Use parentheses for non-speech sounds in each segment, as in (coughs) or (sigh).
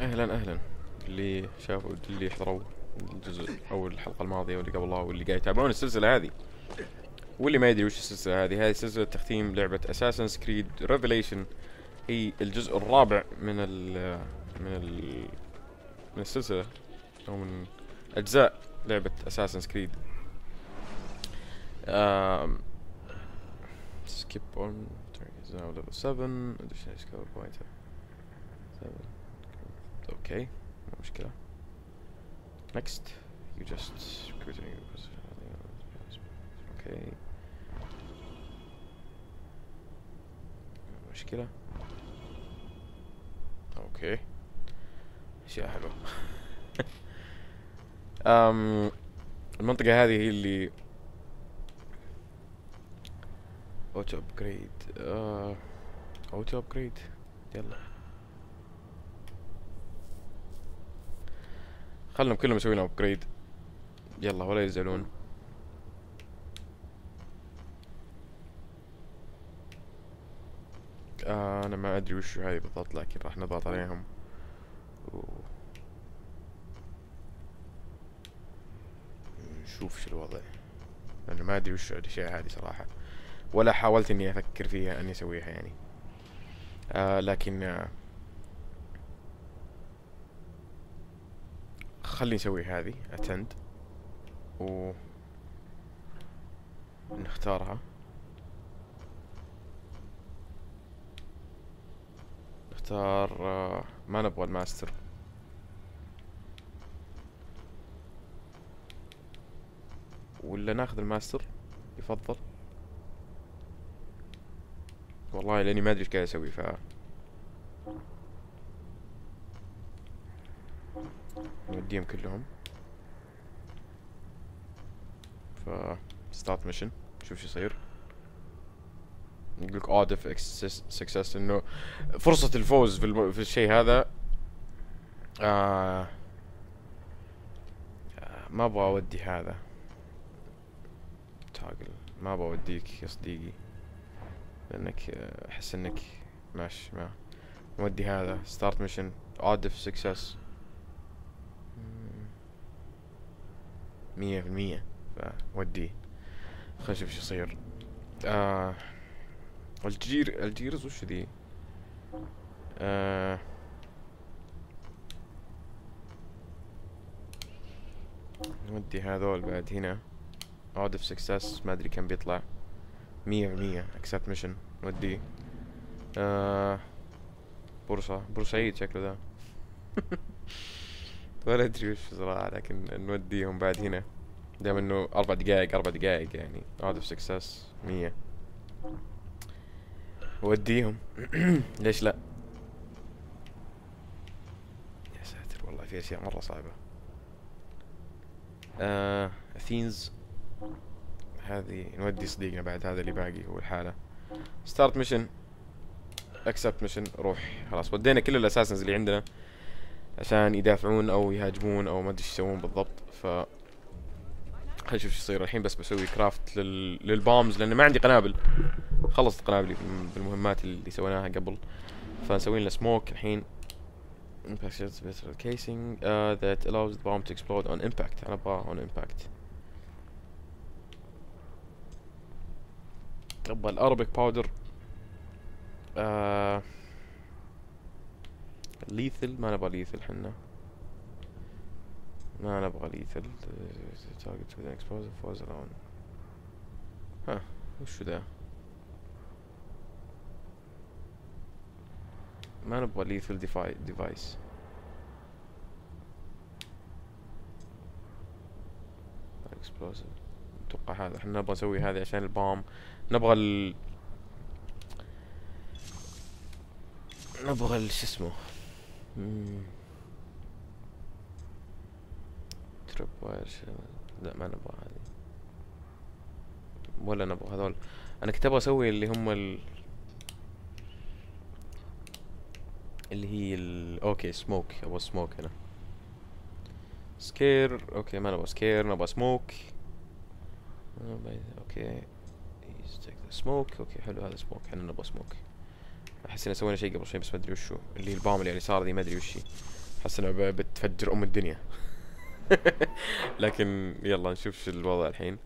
أهلا أهلا. اللي شافوا اللي حضروا الجزء أو الحلقة الماضية واللي قبلها واللي قاعد يتابعون السلسلة هذه. واللي ما يدري وش السلسلة هذه هذه سلسلة تختيم لعبة Assassin's Creed Revelation هي الجزء الرابع من ال من ال من السلسلة أو من أجزاء لعبة Assassin's Creed is now level 7 additional score pointer 7 okay مو مشكلة. Next you just okay مشكلة. okay أشياء حلوة. (laughs) أم المنطقة هذه هي اللي auto upgrade auto upgrade يلا. خلهم كلهم يسوون upgrade يلا ولا يزعلون. آه أنا ما أدري وش هذه بالضبط لكن راح نضغط عليهم. نشوف شو الوضع. لأنه ما أدري وش الأشياء هذه صراحة. ولا حاولت إني أفكر فيها إني أسويها يعني. آه لكن آه خليني أسوي هذه اتند و نختارها. نختار آه ما نبغى الماستر. ولا ناخذ الماستر؟ يفضل. والله لأني ما أدري إيش قاعد أسوي ف نوديهم كلهم. ف start mission شوف شو يصير. يقول لك odds of success إنه فرصة الفوز في, الم... في الشيء هذا آه... آه ما أبغى أودي هذا. تاجل ما أبغى أوديك يا صديقي. لأنك أحس إنك ماشي ما. نودي هذا. start mission odds of success مية في المية. فوديه خلينا نشوف شو يصير. آه Alger Algiers وش ذي آه نودي هذول بعد هنا. odds of success ما أدري كم بيطلع. مية في المية accept mission نوديه آه بورصة. بورسعيد شكله ذا. (laughs) ولا أدري وش صراحة لكن نوديهم بعد هنا. دام إنه أربع دقائق أربع دقائق يعني. odds of success مية. وديهم (clears throat) ليش لا؟ يا ساتر والله في أشياء مرة صعبة. آه Athens هذه نودي صديقنا بعد هذا اللي باقي هو الحالة. start mission accept mission روح. خلاص ودينا كل ال assassins اللي عندنا. عشان يدافعون أو يهاجمون أو ما أدري إيش يسوون بالضبط. ف خلينا نشوف إيش يصير. الحين بس بسوي craft لل... لل bombs لأن ما عندي قنابل. خلصت قنابلي بالمهمات اللي سويناها قبل. فنسوي لنا سموك الحين. Casing. Uh, that allows the bomb to explode on impact. أنا ابغاه on impact. أبغى الاربك باودر آه ليثل ما نبغى ليثل حنا. ما نبغى ليثل. Target with an explosive falls ها وشو ذا؟ ما نبغى lethal device explosive. أتوقع هذا إحنا نبغى نسوي هذا عشان ال bomb نبغى ال نبغى شو اسمه؟ trip wire لا ما نبغى هذه. ولا نبغى هذول. أنا كنت أبغى أسوي اللي هم ال اللي هي ال okay smoke أبغى smoke هنا. scare okay ما نبغى scare نبغى smoke okay smoke okay حلو هذا smoke إحنا نبغى smoke أحس إني سوينا شيء قبل شوي بس ما أدري وشو. اللي ال bomb اللي اليسار ذي ما أدري وش هي حس انها بتفجر أم الدنيا. (laughs) لكن يلا نشوف شو الوضع الحين.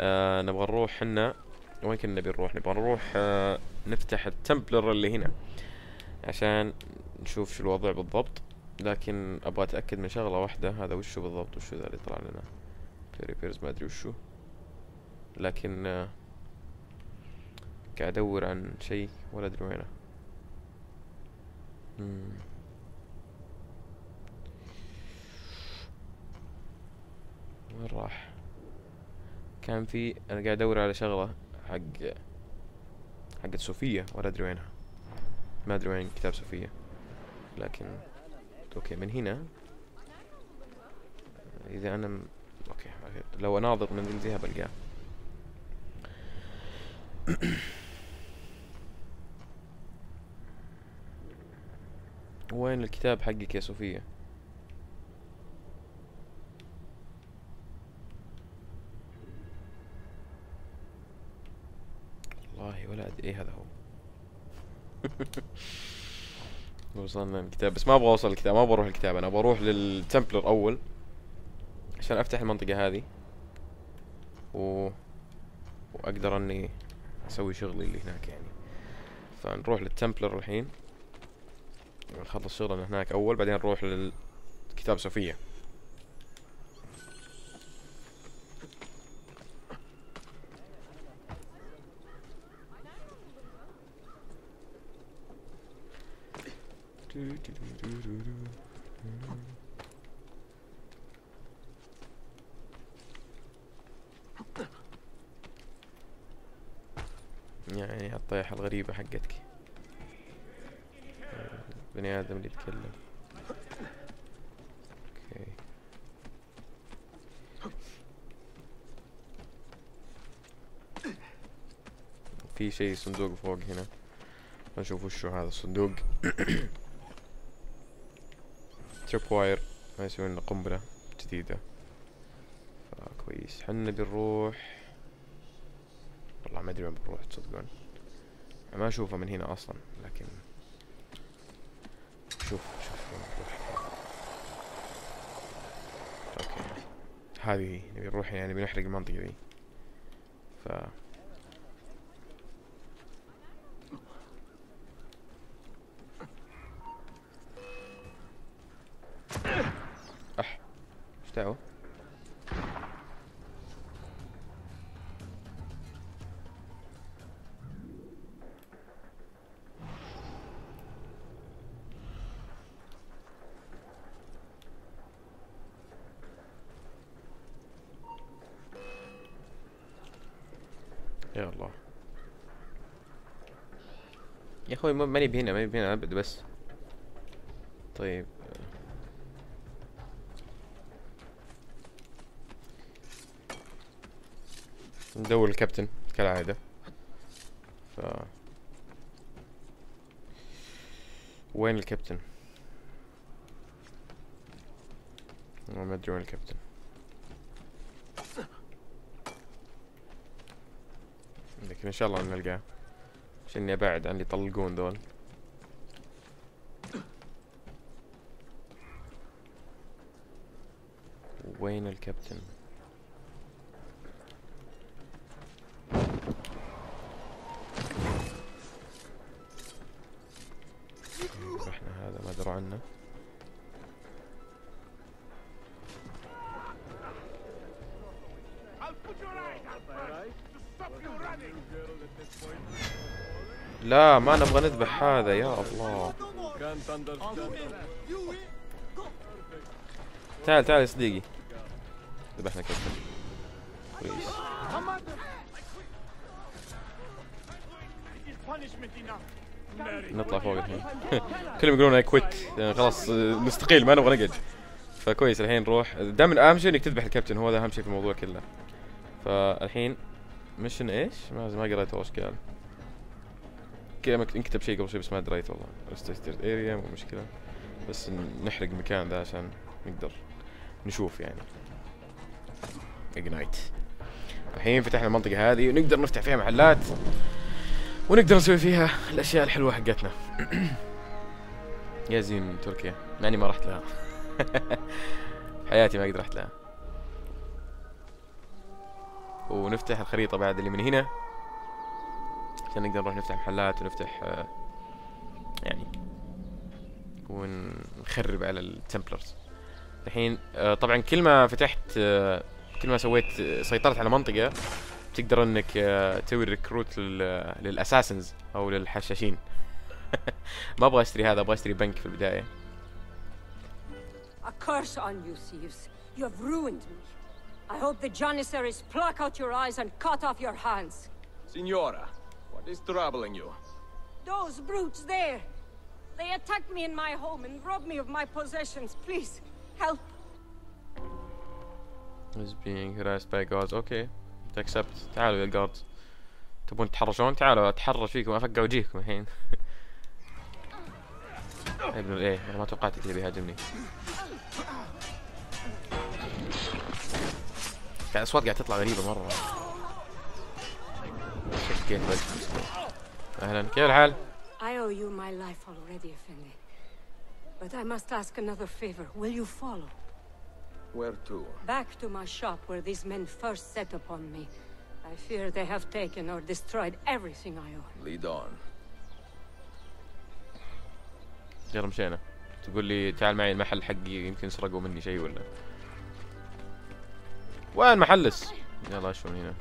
آه نبغى نروح حنا وين كنا نبي نروح؟ نبغى نروح آه نفتح ال Templar اللي هنا. عشان نشوف شو الوضع بالضبط. لكن أبغى أتأكد من شغلة واحدة. هذا وشو بالضبط؟ وشو ذا اللي طلع لنا؟ reapers ما أدري وشو. لكن آه قاعد أدور عن شيء ولا أدري وينه. وين راح؟ كان في أنا قاعد أدور على شغلة حق حقت صوفيا ولا أدري وينها. ما أدري وين كتاب صوفيا لكن okay من هنا. إذا أنا م... okay. لو أناظر من الجهه بلقاه وين الكتاب حقك يا صوفيا والله ولا أدري. إيه هذا هو؟ (laughs) وصلنا الكتاب بس ما أبغى أوصل الكتاب ما بروح الكتاب. أنا بروح للتمبلر أول عشان أفتح المنطقة هذه و... وأقدر إني أسوي شغلي اللي هناك يعني. فنروح للتمبلر الحين. نخلص شغلنا هناك أول بعدين نروح للكتاب صوفيا يعني الطيحة الغريبة حقتك. بني آدم اللي يتكلم. okay. في شيء صندوق فوق هنا. نشوف وشو هذا الصندوق. (coughs) tripwire ما يسوي لنا قنبلة جديدة. فكويس حنا بنروح والله ما أدري وين بنروح تصدقون. ما أشوفه من هنا أصلا لكن شوف شوف أوكي. هذه نبي نروح يعني بنحرق المنطقة ذي ف يا الله يا أخوي ما- ماني بهنا ماني بهنا أبد بس. طيب. ندور الكابتن كالعادة. ف وين الكابتن؟ ما أدري وين الكابتن. لكن إن شاء الله نلقاه عشان اني ابعد عن اللي يطلقون ذول وين الكابتن؟ لا ما نبغى نذبح هذا يا الله. تعال تعال يا صديقي. ذبحنا كابتن كويس. نطلع فوق الحين. (laughs) كلهم يقولون اي كويت يعني خلاص نستقيل ما نبغى نقعد. فكويس الحين نروح. دائما أهم شيء إنك تذبح الكابتن هو هذا أهم شيء في الموضوع كله. فالحين مشن إيش؟ ما ما قريت وش قال. مك- انكتب شيء قبل شوي بس ما دريت والله. restricted area مو مشكلة. بس نحرق المكان ذا عشان نقدر نشوف يعني. ignite الحين فتحنا المنطقة هذه ونقدر نفتح فيها محلات ونقدر نسوي فيها الأشياء الحلوة حقتنا. (clears throat) يا زين تركيا. مع اني ما رحت لها. (laughs) حياتي ما قد رحت لها. ونفتح الخريطة بعد اللي من هنا. عشان نقدر نروح نفتح محلات ونفتح آه، يعني ونخرب على ال Templars الحين آه، طبعا كل ما فتحت آه، كل ما سويت سيطرت على منطقة تقدر إنك تسوي recruit لل Assassins أو للحشاشين (laughs) ما أبغى أشتري هذا أبغى أشتري بنك في البداية A curse on you, thieves. You have ruined me. I hope the Janissaries pluck out your eyes and cut off your hands. Signora, what is troubling you? Those brutes there! They attacked me in my home and robbed me of my possessions. Please, help. is being harassed by guards أوكي تكسبت تعالوا يا الجاردز تبون تتحرشون تعالوا أتحرش فيكم افقع وجيهكم الحين يا ابن الايه أنا ما توقعت اللي بيهاجمني قاعد أصوات قاعد تطلع غريبة مرة شقيت وجهي أهلا كيف الحال؟ I owe you my life already, Effendi. But I must ask another favor. Will you follow? Where to? Back to my shop where these men first set upon me. I fear they have taken or destroyed everything I own. Lead on. يلا مشينا تقول لي تعال معي المحل حقي يمكن سرقوا مني شيء ولا وين محلس يلا شو من هنا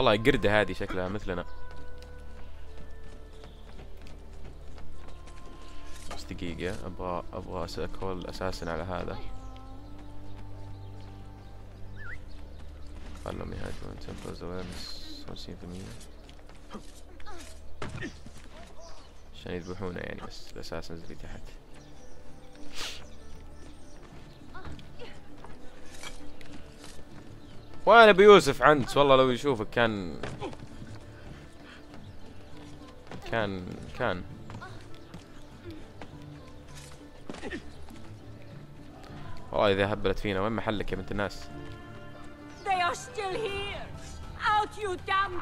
والله قردة هذه شكلها مثلنا. بس دقيقة أبغى أبغى اكول أساسا على هذا. خلهم يهاجمون تمبرز اويرنس 50% عشان يذبحونا يعني بس الاساسنز اللي تحت وين ابو يوسف عنت والله لو يشوفك كان كان كان والله إذا هبلت فينا وين محلك يا بنت الناس They are still here! Out, you damn!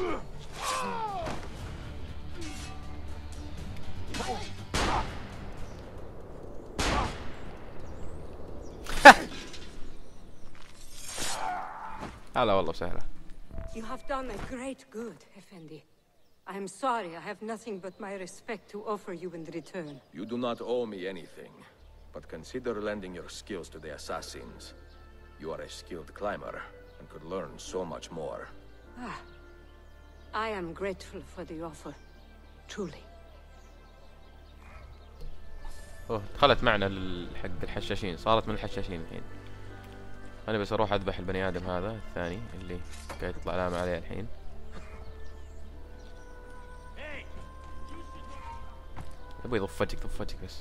(laughs) Älä Allah, siellä. You have done a great good, Effendi. I am sorry, I have nothing but my respect to offer you in return. You do not owe me anything, but consider lending your skills to the assassins. You are a skilled climber, and could learn so much more. Ah, I am grateful for the offer. Truly. أوه دخلت معنا لل- حق الحشاشين صارت من الحشاشين الحين أنا بس أروح أذبح البني آدم هذا الثاني اللي قاعد يطلع علامة عليه الحين أبغى يضف وجهك ضف وجهك بس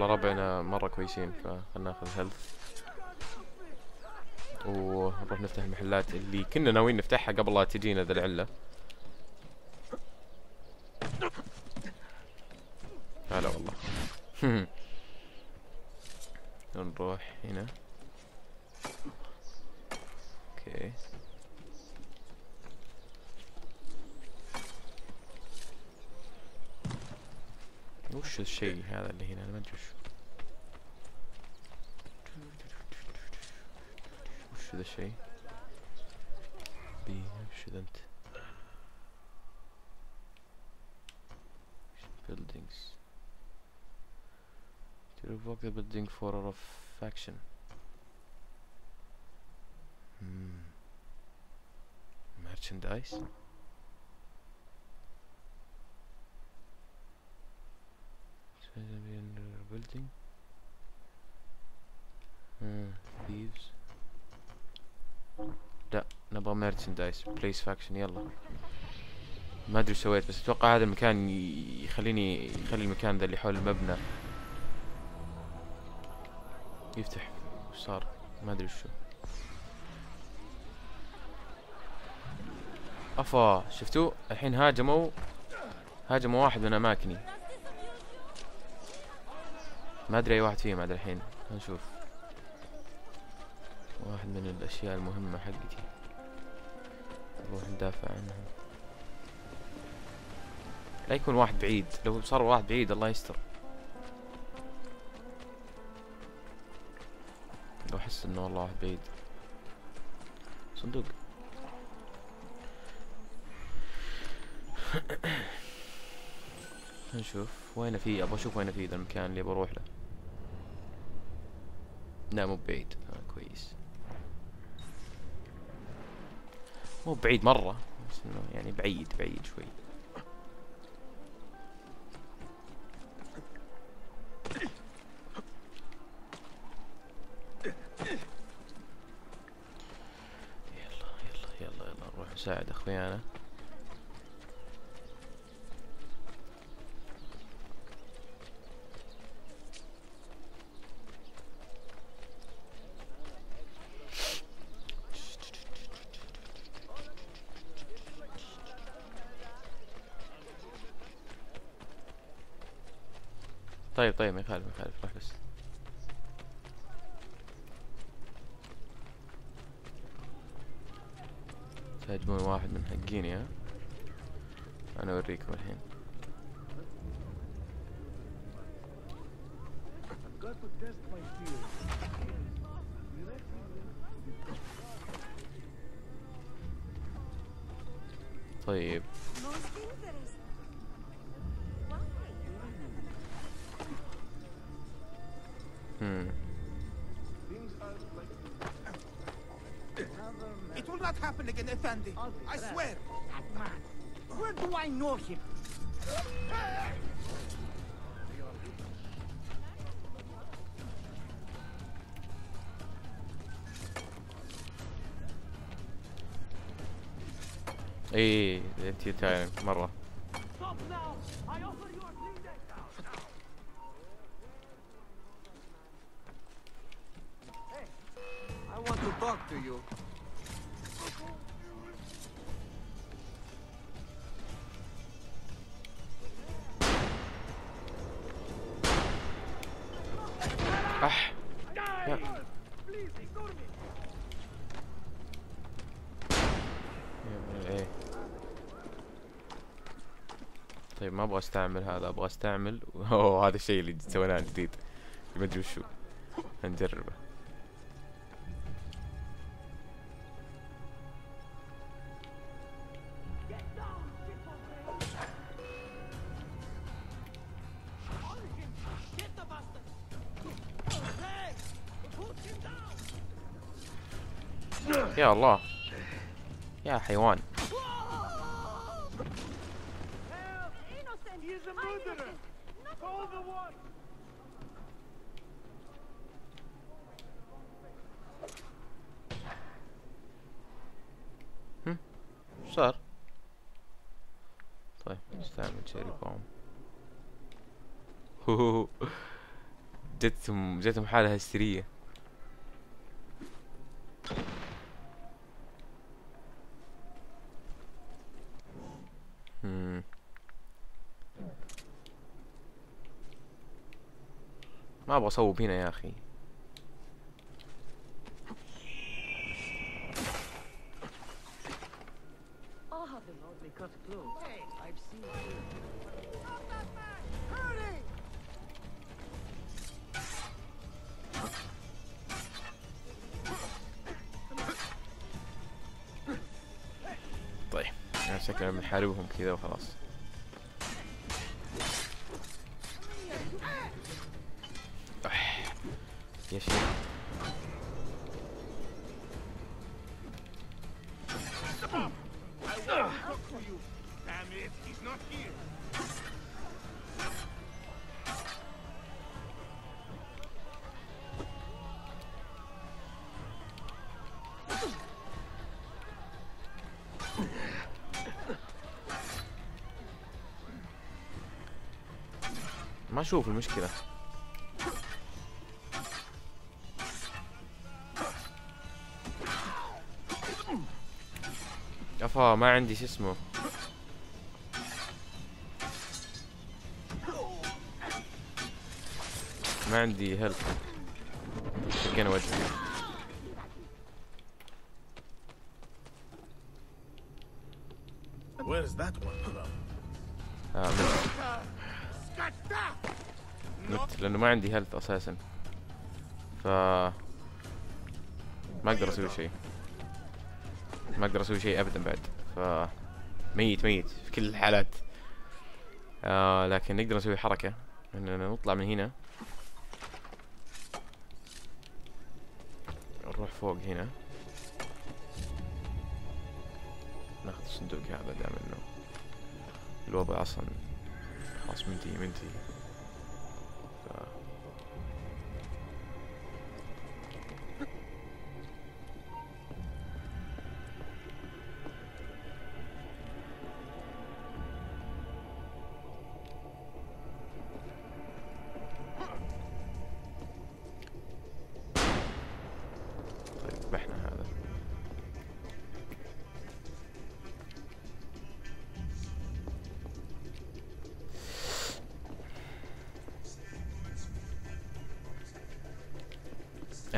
والله ربعنا مرة كويسين فخلنا ناخذ هيلث ونروح نفتح المحلات اللي كنا ناويين نفتحها قبل لا تجينا ذا العلة. هذا اللي هنا انا ما ادري وش وش ذا الشيء بي وش ذا انت buildings to revoke the building for a faction hmm. merchandise Building thieves? لا نبغى ميرشندايز بليس فاكشن يلا. ما أدري سويت بس أتوقع هذا المكان يخليني يخلي المكان ذا اللي حول المبنى. يفتح. وش صار. ما أدري وشو أفا شفتوا؟ الحين هاجموا. هاجموا واحد من أماكني. ما أدري أي واحد فيهم عاد الحين. نشوف. واحد من الأشياء المهمة حقتي. نروح ندافع عنهم. لا يكون واحد بعيد. لو صار واحد بعيد الله يستر. لو أحس إنه والله واحد بعيد. صندوق. (coughs) نشوف. وين في؟ أبغى أشوف وين في ذا المكان اللي بروح له. لا مو بعيد. آه كويس. مو بعيد مرة بس إنه يعني بعيد بعيد شوي. يلا يلا يلا يلا نروح نساعد أخويانا. طيب طيب ما يخالف ما يخالف روح بس. تهاجمون واحد من حقيني ها أنا أوريكم الحين. طيب. اي انت تعال مرة Stop now! I offer you a clean deck. I want to talk to you. طيب ما أبغى أستعمل هذا أبغى أستعمل (laughs) أوه هذا الشيء اللي سويناه جديد. ما أدري وشو. نجربه! يا الله. يا حيوان He is a murderer! Call the one! وش صار طيب نستعمل شيري بوم. جتهم جتهم حالة هستيرية. ما أبغى أصوب هنا يا أخي طيب. يعني شكلنا بنحاربهم كذا وخلاص. يا شيخ. أشوف المشكلة. افا ما عندي شو اسمه؟ ما عندي هيلث شقينا وجهي. Where's that one? لأنه ما عندي هيلث أساسا. ف ما أقدر أسوي شيء. ما أقدر أسوي شيء ابدا بعد. ف ميت ميت في كل الحالات. آه لكن نقدر نسوي حركة. إننا نطلع من هنا. نروح فوق هنا. ناخذ الصندوق هذا دام إنه الوضع أصلا خلاص منتهي منتهي.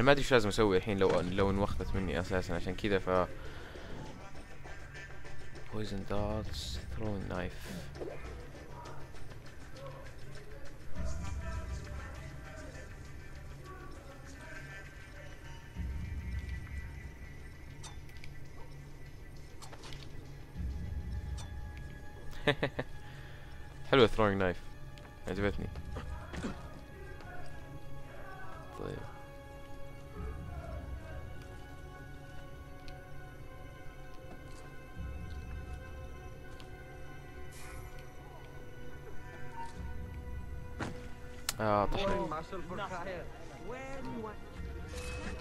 أنا ما أدري إيش لازم أسوي الحين لو لو انوخذت مني أساسا عشان كذا ف poison darts throwing knife. (laughs) حلوة throwing knife. عجبتني.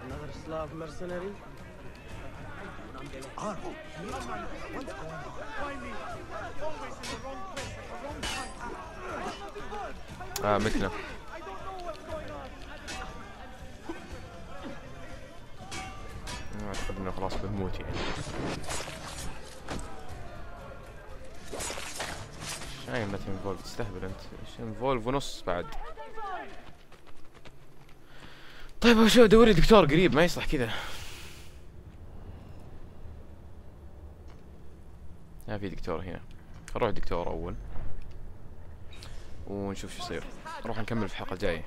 Another Slav mercenary? آه متنا أعتقد إنه خلاص بنموت يعني. شايف ما تنفولف تستهبل أنت. إيش انفولف ونص بعد. طيب شو دوري دكتور قريب ما يصلح كذا. ما في دكتور هنا. نروح دكتور أول. ونشوف شو يصير. نروح نكمل في الحلقة الجاية.